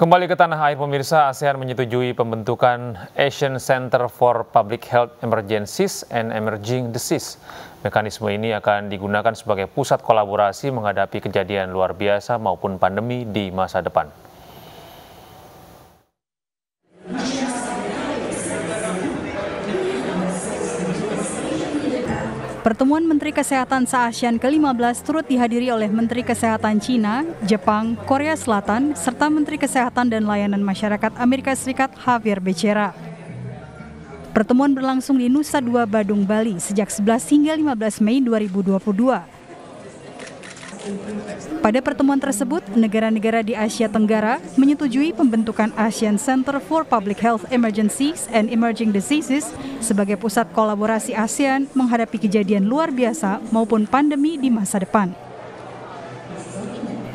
Kembali ke tanah air pemirsa, ASEAN menyetujui pembentukan Asian Center for Public Health Emergencies and Emerging Disease. Mekanisme ini akan digunakan sebagai pusat kolaborasi menghadapi kejadian luar biasa maupun pandemi di masa depan. Pertemuan Menteri Kesehatan se-ASEAN ke-15 turut dihadiri oleh Menteri Kesehatan Cina, Jepang, Korea Selatan, serta Menteri Kesehatan dan Layanan Masyarakat Amerika Serikat Javier Becerra. Pertemuan berlangsung di Nusa Dua Badung, Bali sejak 11 hingga 15 Mei 2022. Pada pertemuan tersebut, negara-negara di Asia Tenggara menyetujui pembentukan ASEAN Center for Public Health Emergencies and Emerging Diseases sebagai pusat kolaborasi ASEAN menghadapi kejadian luar biasa maupun pandemi di masa depan.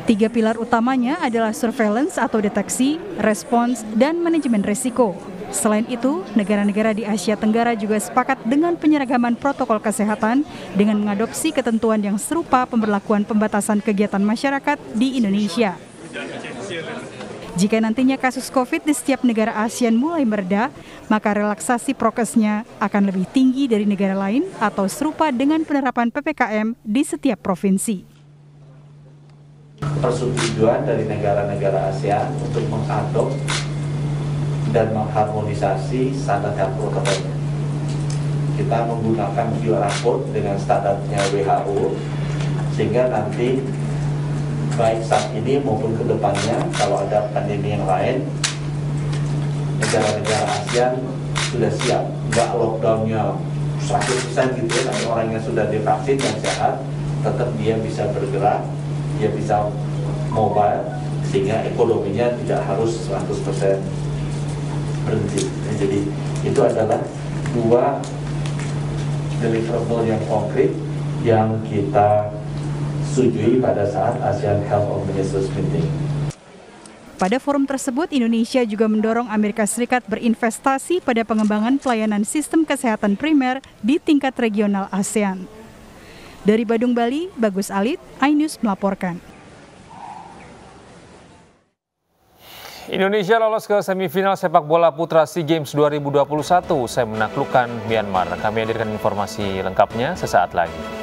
Tiga pilar utamanya adalah surveillance atau deteksi, respons, dan manajemen risiko. Selain itu, negara-negara di Asia Tenggara juga sepakat dengan penyeragaman protokol kesehatan dengan mengadopsi ketentuan yang serupa pemberlakuan pembatasan kegiatan masyarakat di Indonesia. Jika nantinya kasus COVID di setiap negara ASEAN mulai mereda, maka relaksasi prokesnya akan lebih tinggi dari negara lain atau serupa dengan penerapan PPKM di setiap provinsi. Persetujuan dari negara-negara ASEAN untuk mengadop dan mengharmonisasi standar health protocolnya. Kita menggunakan QR code dengan standarnya WHO sehingga nanti baik saat ini maupun ke depannya kalau ada pandemi yang lain negara-negara ASEAN sudah siap nggak lockdownnya 100% gitu ya tapi orang yang sudah divaksin dan sehat tetap dia bisa bergerak dia bisa mobile sehingga ekonominya tidak harus 100% berhenti. Jadi itu adalah dua deliverable yang konkret yang kita setujui pada saat ASEAN Health Organizers Meeting. Pada forum tersebut, Indonesia juga mendorong Amerika Serikat berinvestasi pada pengembangan pelayanan sistem kesehatan primer di tingkat regional ASEAN. Dari Badung, Bali, Bagus Alit, iNews melaporkan. Indonesia lolos ke semifinal sepak bola putra SEA Games 2021. Saya menaklukkan Myanmar. Kami hadirkan informasi lengkapnya sesaat lagi.